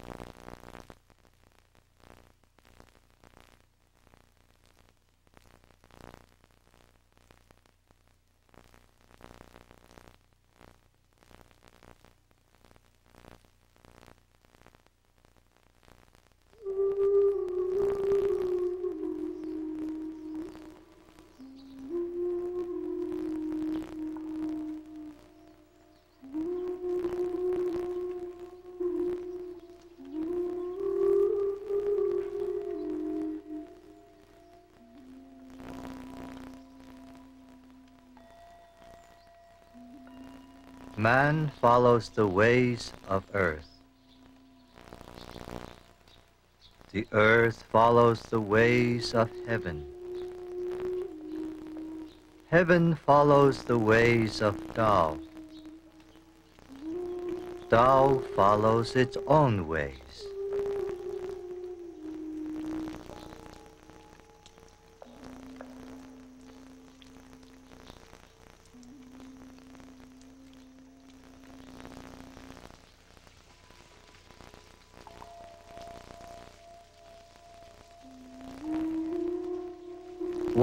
you Man follows the ways of earth. The earth follows the ways of heaven. Heaven follows the ways of Tao. Tao follows its own ways.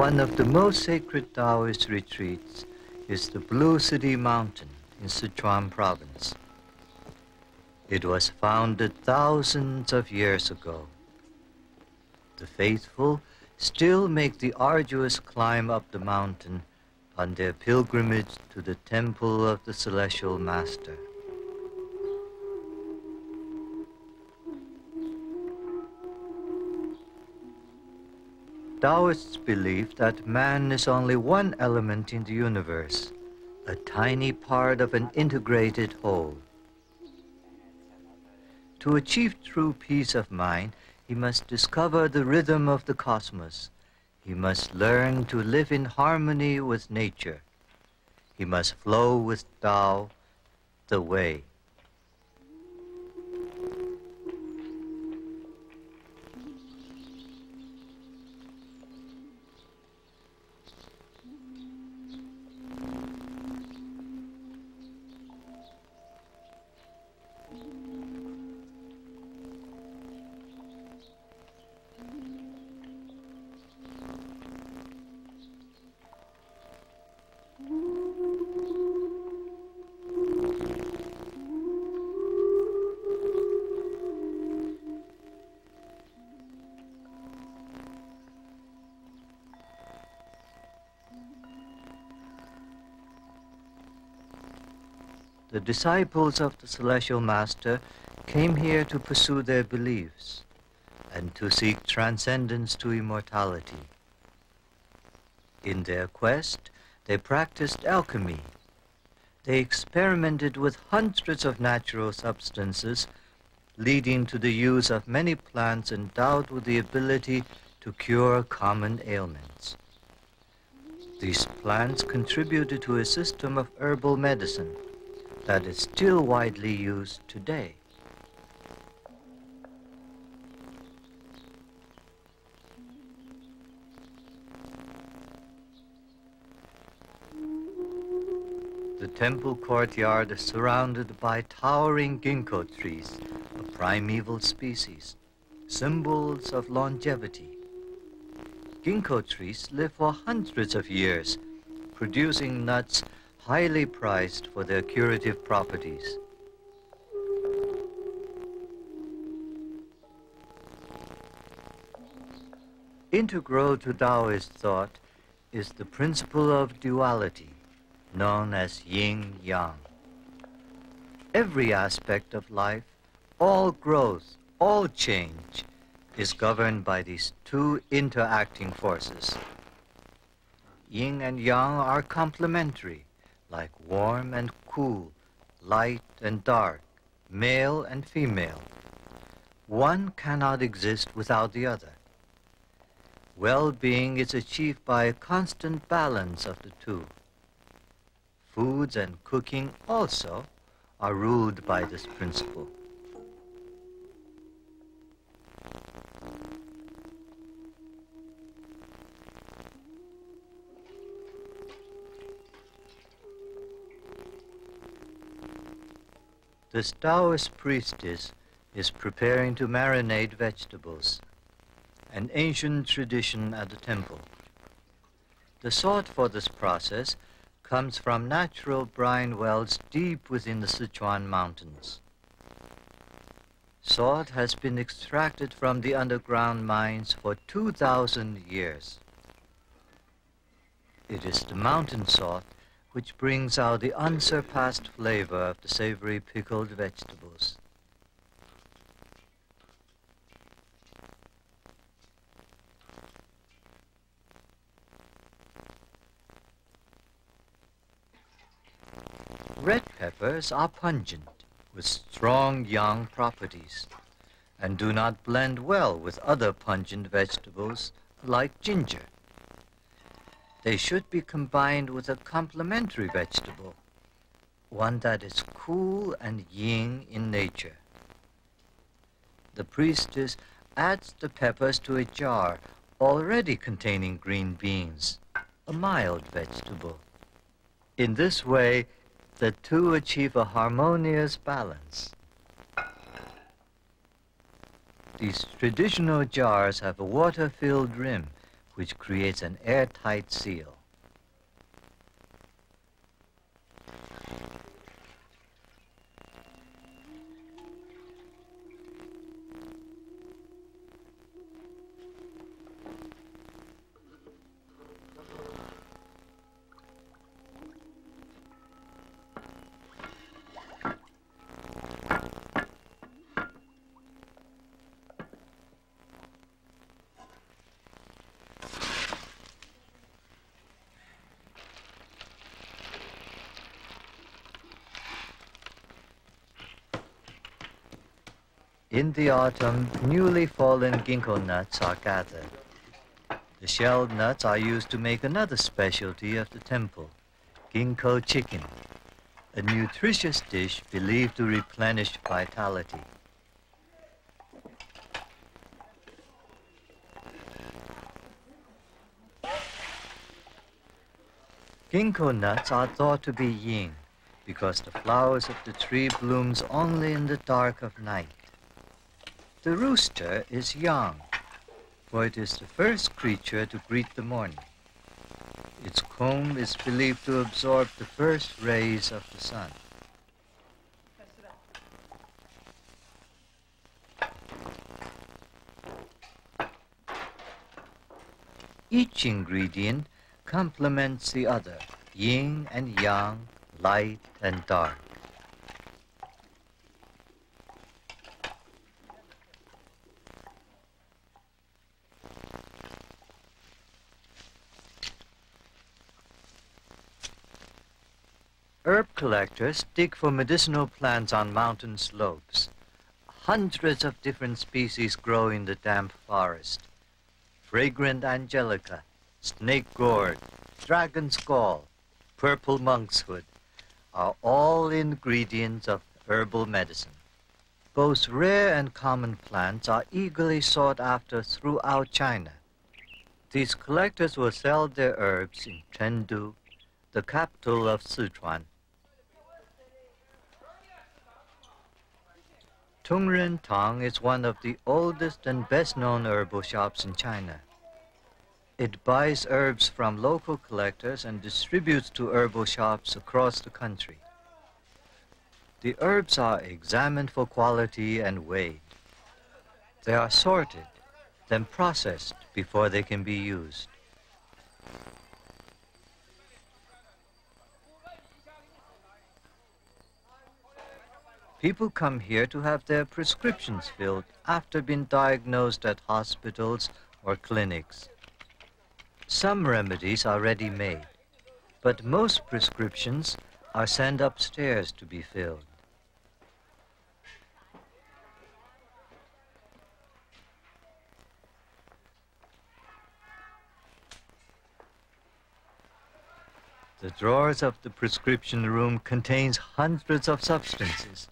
One of the most sacred Taoist retreats is the Blue City Mountain in Sichuan province. It was founded thousands of years ago. The faithful still make the arduous climb up the mountain on their pilgrimage to the temple of the Celestial Master. Taoists believe that man is only one element in the universe, a tiny part of an integrated whole. To achieve true peace of mind, he must discover the rhythm of the cosmos. He must learn to live in harmony with nature. He must flow with Tao, the way. The disciples of the Celestial Master came here to pursue their beliefs and to seek transcendence to immortality. In their quest, they practiced alchemy. They experimented with hundreds of natural substances, leading to the use of many plants endowed with the ability to cure common ailments. These plants contributed to a system of herbal medicine that is still widely used today. The temple courtyard is surrounded by towering ginkgo trees, a primeval species, symbols of longevity. Ginkgo trees live for hundreds of years, producing nuts highly prized for their curative properties. Integral to Taoist thought is the principle of duality, known as yin-yang. Every aspect of life, all growth, all change, is governed by these two interacting forces. Yin and yang are complementary, like warm and cool, light and dark, male and female. One cannot exist without the other. Well-being is achieved by a constant balance of the two. Foods and cooking also are ruled by this principle. This Taoist priestess is preparing to marinate vegetables, an ancient tradition at the temple. The salt for this process comes from natural brine wells deep within the Sichuan mountains. Salt has been extracted from the underground mines for 2,000 years. It is the mountain salt which brings out the unsurpassed flavor of the savory pickled vegetables. Red peppers are pungent, with strong yang properties, and do not blend well with other pungent vegetables like ginger. They should be combined with a complementary vegetable, one that is cool and yin in nature. The priestess adds the peppers to a jar already containing green beans, a mild vegetable. In this way, the two achieve a harmonious balance. These traditional jars have a water-filled rim which creates an airtight seal. In the autumn, newly fallen ginkgo nuts are gathered. The shelled nuts are used to make another specialty of the temple, ginkgo chicken, a nutritious dish believed to replenish vitality. Ginkgo nuts are thought to be yin because the flowers of the tree blooms only in the dark of night. The rooster is yang, for it is the first creature to greet the morning. Its comb is believed to absorb the first rays of the sun. Each ingredient complements the other, yin and yang, light and dark. Herb collectors dig for medicinal plants on mountain slopes. Hundreds of different species grow in the damp forest. Fragrant angelica, snake gourd, dragon's gall, purple monkshood are all ingredients of herbal medicine. Both rare and common plants are eagerly sought after throughout China. These collectors will sell their herbs in Chengdu, the capital of Sichuan, Tungren Tong is one of the oldest and best-known herbal shops in China. It buys herbs from local collectors and distributes to herbal shops across the country. The herbs are examined for quality and weighed. They are sorted, then processed before they can be used. People come here to have their prescriptions filled after being diagnosed at hospitals or clinics. Some remedies are ready-made, but most prescriptions are sent upstairs to be filled. The drawers of the prescription room contains hundreds of substances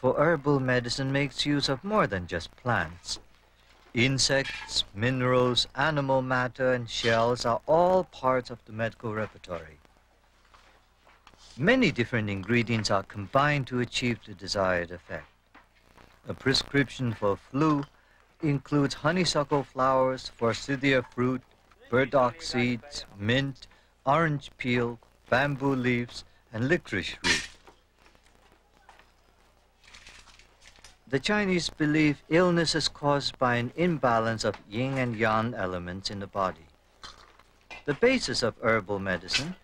for herbal medicine makes use of more than just plants. Insects, minerals, animal matter, and shells are all parts of the medical repertory. Many different ingredients are combined to achieve the desired effect. A prescription for flu includes honeysuckle flowers, forsythia fruit, burdock seeds, mint, orange peel, bamboo leaves, and licorice root. The Chinese believe illness is caused by an imbalance of yin and yang elements in the body. The basis of herbal medicine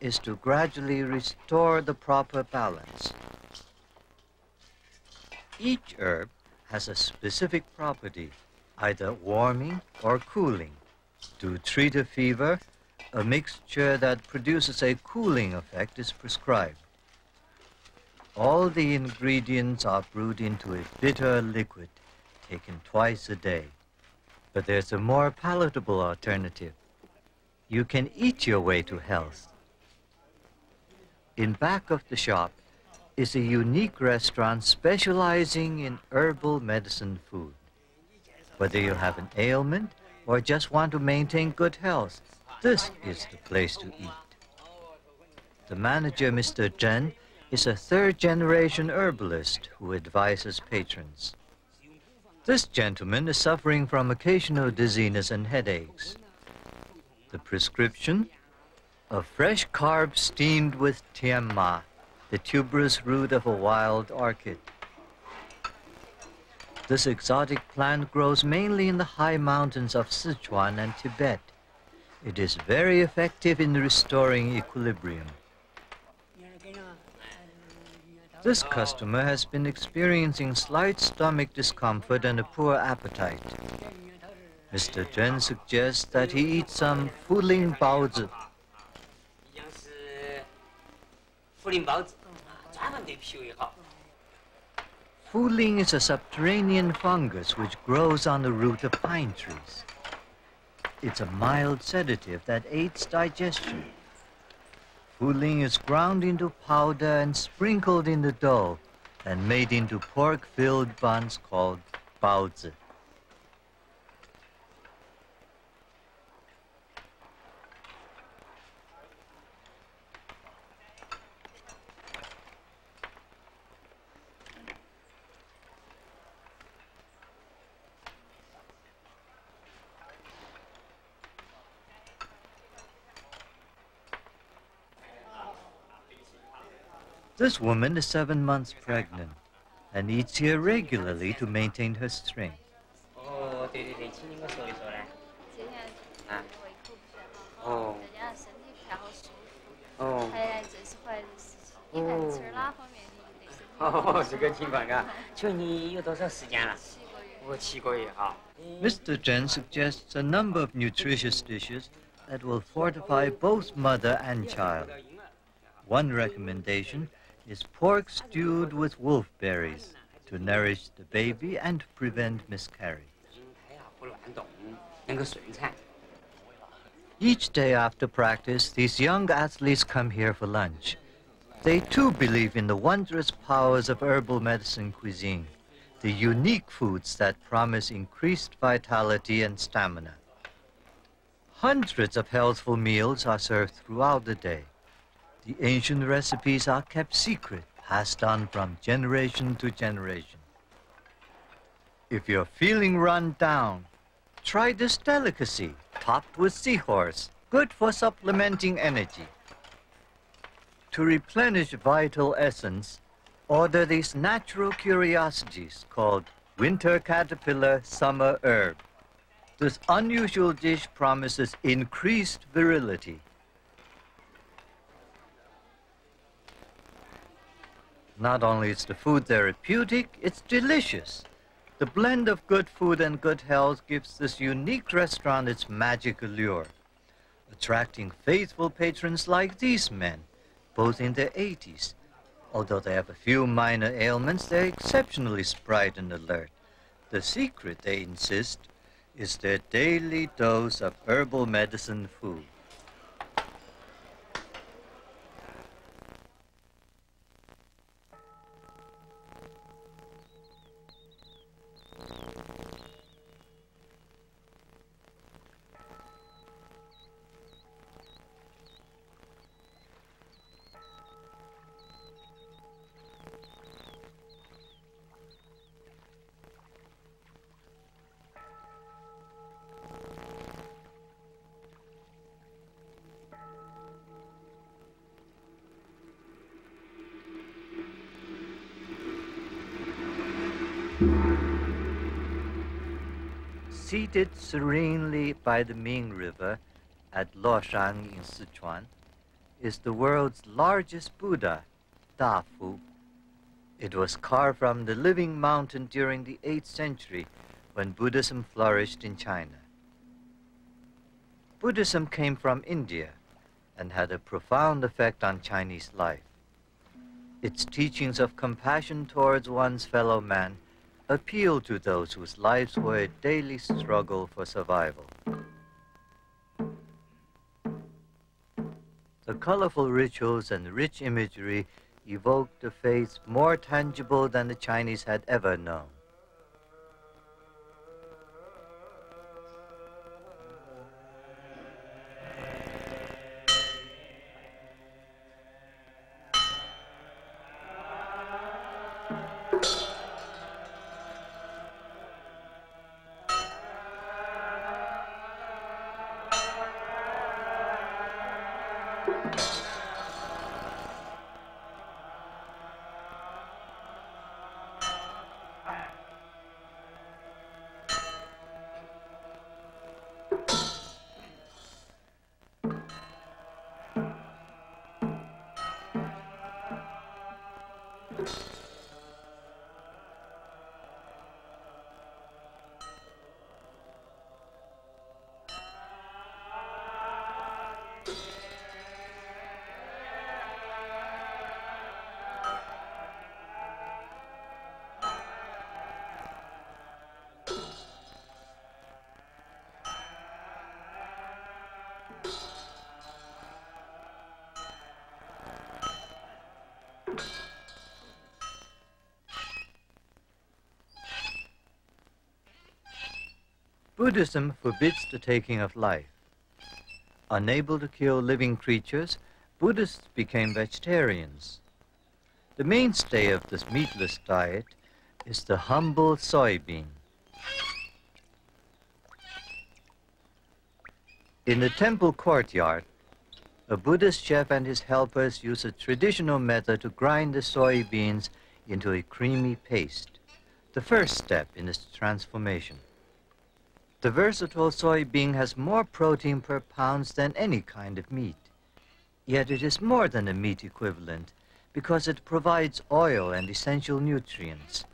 is to gradually restore the proper balance. Each herb has a specific property, either warming or cooling. To treat a fever, a mixture that produces a cooling effect is prescribed. All the ingredients are brewed into a bitter liquid, taken twice a day. But there's a more palatable alternative. You can eat your way to health. In back of the shop is a unique restaurant specializing in herbal medicine food. Whether you have an ailment or just want to maintain good health, this is the place to eat. The manager, Mr. Chen, is a third-generation herbalist who advises patrons. This gentleman is suffering from occasional dizziness and headaches. The prescription? A fresh carb steamed with tianma, the tuberous root of a wild orchid. This exotic plant grows mainly in the high mountains of Sichuan and Tibet. It is very effective in restoring equilibrium. This customer has been experiencing slight stomach discomfort and a poor appetite. Mr. Chen suggests that he eat some Fuling Baozi. Fuling is a subterranean fungus which grows on the root of pine trees. It's a mild sedative that aids digestion. Fuling is ground into powder and sprinkled in the dough and made into pork-filled buns called baozi. This woman is seven months pregnant and eats here regularly to maintain her strength. Oh, oh. oh. oh. Mr. Chen suggests a number of nutritious dishes that will fortify both mother and child. One recommendation is pork stewed with wolfberries to nourish the baby and prevent miscarriage. Each day after practice, these young athletes come here for lunch. They too believe in the wondrous powers of herbal medicine cuisine, the unique foods that promise increased vitality and stamina. Hundreds of healthful meals are served throughout the day. The ancient recipes are kept secret, passed on from generation to generation. If you're feeling run down, try this delicacy, topped with seahorse, good for supplementing energy. To replenish vital essence, order these natural curiosities called winter caterpillar summer herb. This unusual dish promises increased virility. Not only is the food therapeutic, it's delicious. The blend of good food and good health gives this unique restaurant its magic allure, attracting faithful patrons like these men, both in their 80s. Although they have a few minor ailments, they're exceptionally spry and alert. The secret, they insist, is their daily dose of herbal medicine food. Seated serenely by the Ming River at Leshan in Sichuan is the world's largest Buddha, Da Fo. It was carved from the living mountain during the 8th century when Buddhism flourished in China. Buddhism came from India and had a profound effect on Chinese life. Its teachings of compassion towards one's fellow man appeal to those whose lives were a daily struggle for survival. The colorful rituals and rich imagery evoked a faith more tangible than the Chinese had ever known. Buddhism forbids the taking of life. Unable to kill living creatures, Buddhists became vegetarians. The mainstay of this meatless diet is the humble soybean. In the temple courtyard, a Buddhist chef and his helpers use a traditional method to grind the soybeans into a creamy paste, the first step in this transformation. The versatile soybean has more protein per pound than any kind of meat. Yet it is more than a meat equivalent because it provides oil and essential nutrients.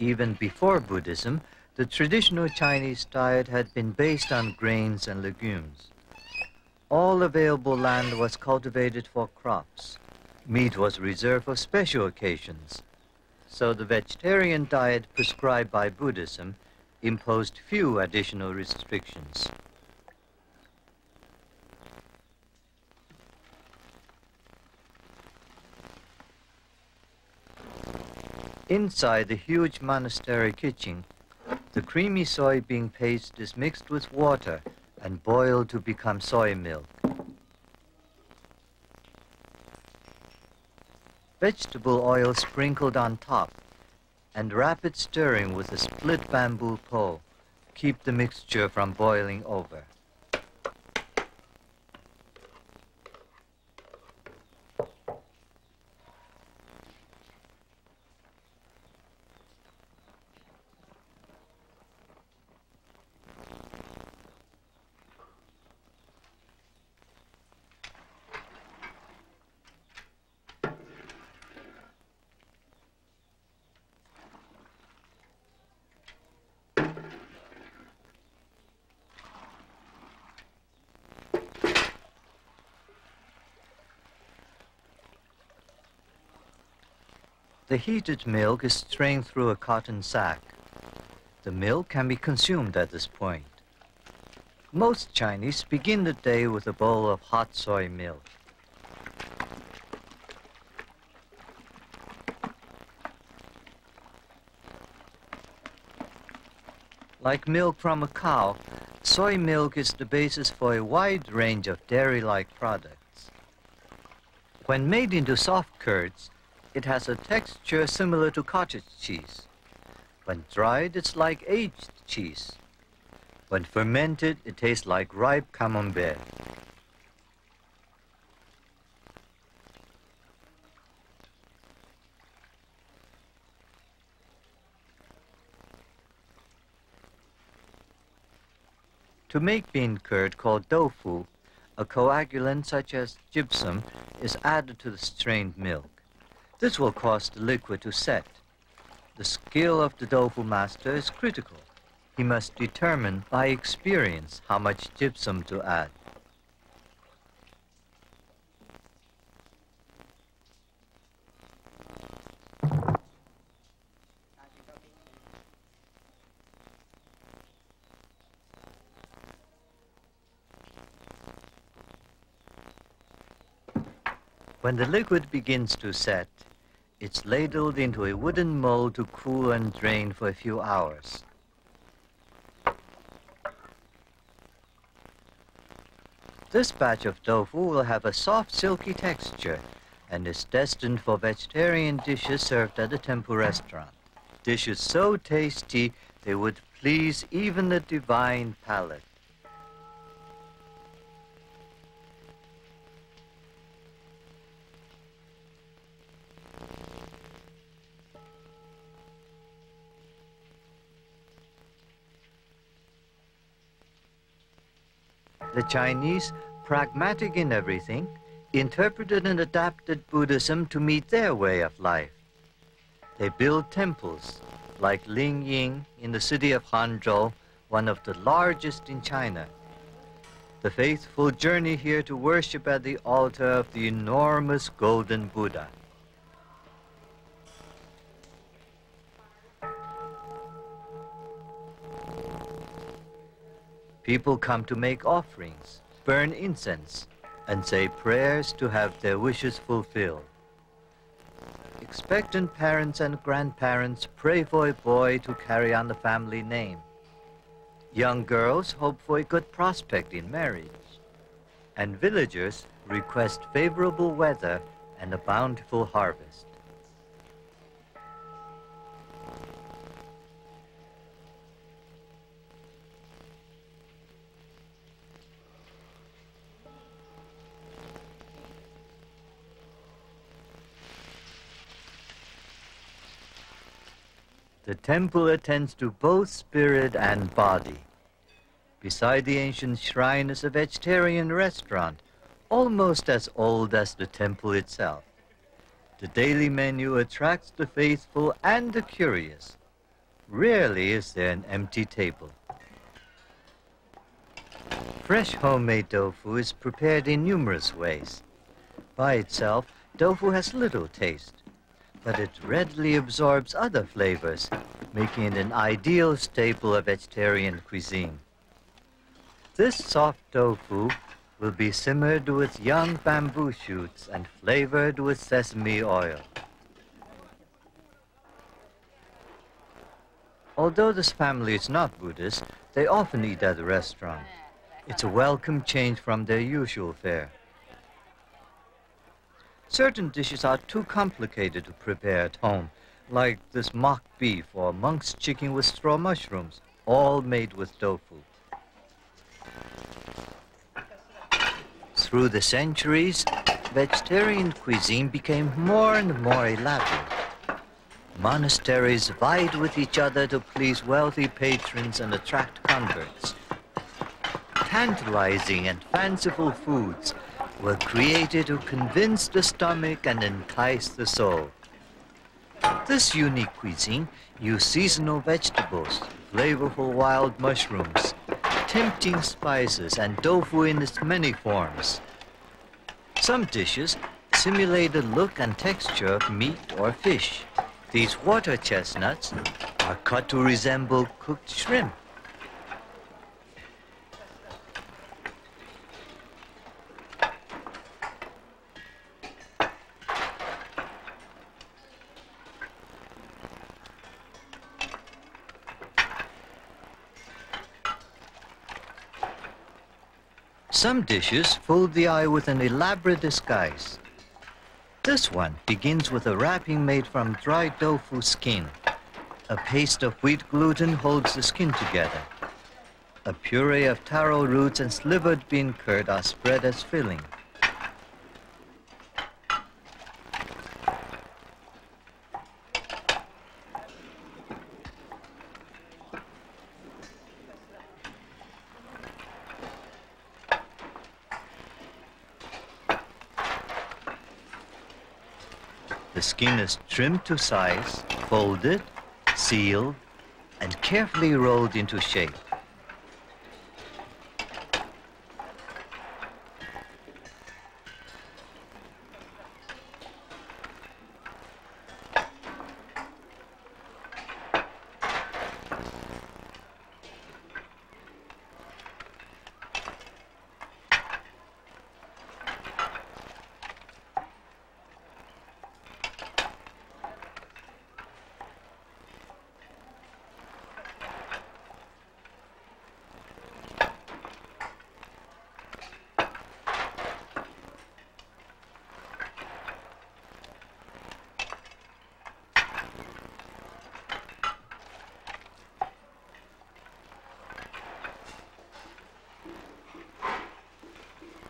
Even before Buddhism, the traditional Chinese diet had been based on grains and legumes. All available land was cultivated for crops. Meat was reserved for special occasions. So the vegetarian diet prescribed by Buddhism imposed few additional restrictions. Inside the huge monastery kitchen, the creamy soybean paste is mixed with water and boiled to become soy milk. Vegetable oil sprinkled on top, and rapid stirring with a split bamboo pole keep the mixture from boiling over. The heated milk is strained through a cotton sack. The milk can be consumed at this point. Most Chinese begin the day with a bowl of hot soy milk. Like milk from a cow, soy milk is the basis for a wide range of dairy-like products. When made into soft curds, it has a texture similar to cottage cheese. When dried, it's like aged cheese. When fermented, it tastes like ripe camembert. To make bean curd called tofu, a coagulant such as gypsum is added to the strained milk. This will cause the liquid to set. The skill of the tofu master is critical. He must determine by experience how much gypsum to add. When the liquid begins to set, it's ladled into a wooden mold to cool and drain for a few hours. This batch of tofu will have a soft, silky texture and is destined for vegetarian dishes served at a temple restaurant. Dishes so tasty they would please even the divine palate. The Chinese, pragmatic in everything, interpreted and adapted Buddhism to meet their way of life. They build temples like Lingyin in the city of Hangzhou, one of the largest in China. The faithful journey here to worship at the altar of the enormous golden Buddha. People come to make offerings, burn incense, and say prayers to have their wishes fulfilled. Expectant parents and grandparents pray for a boy to carry on the family name. Young girls hope for a good prospect in marriage. And villagers request favorable weather and a bountiful harvest. The temple attends to both spirit and body. Beside the ancient shrine is a vegetarian restaurant, almost as old as the temple itself. The daily menu attracts the faithful and the curious. Rarely is there an empty table. Fresh homemade tofu is prepared in numerous ways. By itself, tofu has little taste but it readily absorbs other flavors, making it an ideal staple of vegetarian cuisine. This soft tofu will be simmered with young bamboo shoots and flavored with sesame oil. Although this family is not Buddhist, they often eat at the restaurant. It's a welcome change from their usual fare. Certain dishes are too complicated to prepare at home, like this mock beef or monk's chicken with straw mushrooms, all made with tofu. Through the centuries, vegetarian cuisine became more and more elaborate. Monasteries vied with each other to please wealthy patrons and attract converts. Tantalizing and fanciful foods were created to convince the stomach and entice the soul. This unique cuisine used seasonal vegetables, flavorful wild mushrooms, tempting spices, and tofu in its many forms. Some dishes simulate the look and texture of meat or fish. These water chestnuts are cut to resemble cooked shrimp. Some dishes fool the eye with an elaborate disguise. This one begins with a wrapping made from dried tofu skin. A paste of wheat gluten holds the skin together. A puree of taro roots and slivered bean curd are spread as filling. Skin is trimmed to size, folded, sealed, and carefully rolled into shape.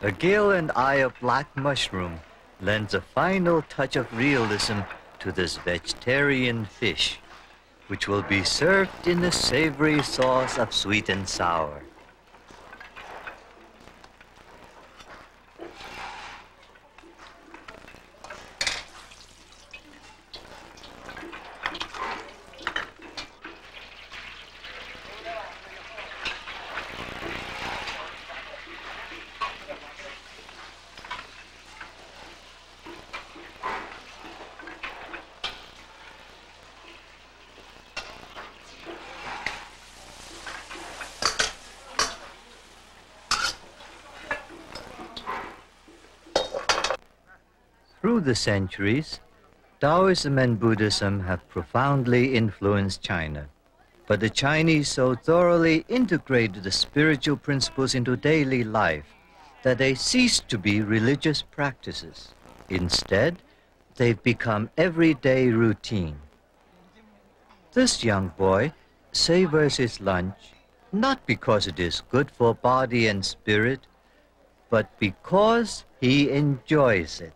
A gill and eye of black mushroom lends a final touch of realism to this vegetarian fish, which will be served in a savory sauce of sweet and sour. Through the centuries, Taoism and Buddhism have profoundly influenced China. But the Chinese so thoroughly integrated the spiritual principles into daily life that they ceased to be religious practices. Instead, they've become everyday routine. This young boy savors his lunch not because it is good for body and spirit, but because he enjoys it.